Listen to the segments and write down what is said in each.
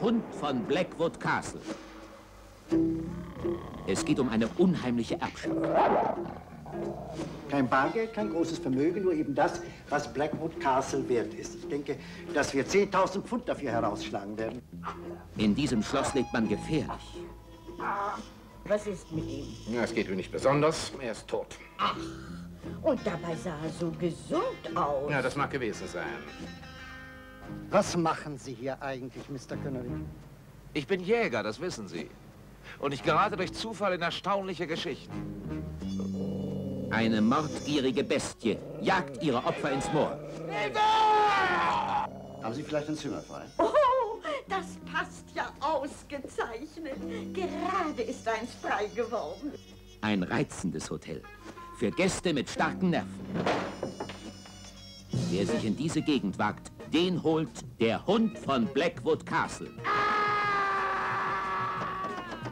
Hund von Blackwood Castle. Es geht um eine unheimliche Erbschaft. Kein Bargeld, kein großes Vermögen, nur eben das, was Blackwood Castle wert ist. Ich denke, dass wir 10.000 Pfund dafür herausschlagen werden. In diesem Schloss lebt man gefährlich. Was ist mit ihm? Ja, es geht ihm nicht besonders. Er ist tot. Ach, und dabei sah er so gesund aus. Ja, das mag gewesen sein. Was machen Sie hier eigentlich, Mr. Connery? Ich bin Jäger, das wissen Sie. Und ich gerate durch Zufall in erstaunliche Geschichten. Eine mordgierige Bestie jagt ihre Opfer ins Moor. Haben Sie vielleicht ein Zimmer frei? Oh, das passt ja ausgezeichnet. Gerade ist eins frei geworden. Ein reizendes Hotel. Für Gäste mit starken Nerven. Wer sich in diese Gegend wagt, den holt der Hund von Blackwood Castle.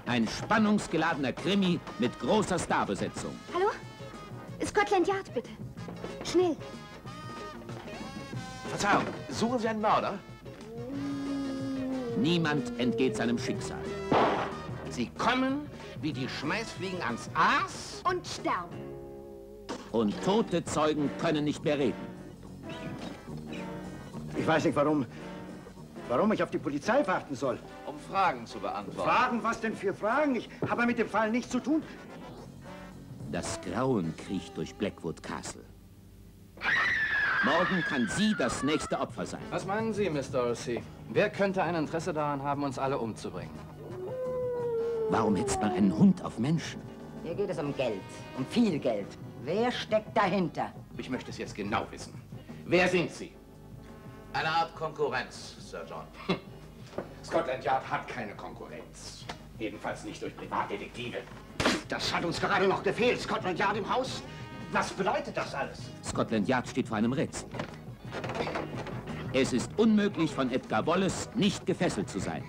Ein spannungsgeladener Krimi mit großer Starbesetzung. Hallo? Scotland Yard, bitte. Schnell. Verzeihung, suchen Sie einen Mörder? Niemand entgeht seinem Schicksal. Sie kommen wie die Schmeißfliegen ans Aas. Und sterben. Und tote Zeugen können nicht mehr reden. Ich weiß nicht, warum, warum ich auf die Polizei warten soll. Um Fragen zu beantworten. Fragen? Was denn für Fragen? Ich habe mit dem Fall nichts zu tun. Das Grauen kriecht durch Blackwood Castle. Morgen kann sie das nächste Opfer sein. Was meinen Sie, Miss Dorsey? Wer könnte ein Interesse daran haben, uns alle umzubringen? Warum hetzt man einen Hund auf Menschen? Hier geht es um Geld, um viel Geld. Wer steckt dahinter? Ich möchte es jetzt genau wissen. Wer sind Sie? Eine Art Konkurrenz, Sir John. Scotland Yard hat keine Konkurrenz. Jedenfalls nicht durch Privatdetektive. Das hat uns gerade noch gefehlt. Scotland Yard im Haus. Was bedeutet das alles? Scotland Yard steht vor einem Rätsel. Es ist unmöglich, von Edgar Wallace nicht gefesselt zu sein.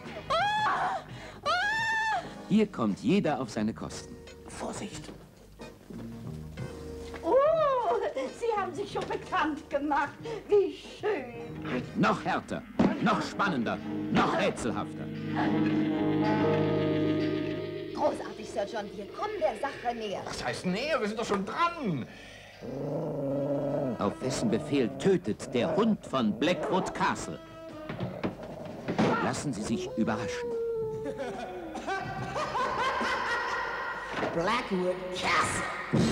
Hier kommt jeder auf seine Kosten. Vorsicht. Oh, Sie haben sich schon bekannt gemacht. Wie schön. Noch härter, noch spannender, noch rätselhafter. Großartig, Sir John. Wir kommen der Sache näher. Was heißt näher? Wir sind doch schon dran. Auf wessen Befehl tötet der Hund von Blackwood Castle? Lassen Sie sich überraschen. Blackwood Castle.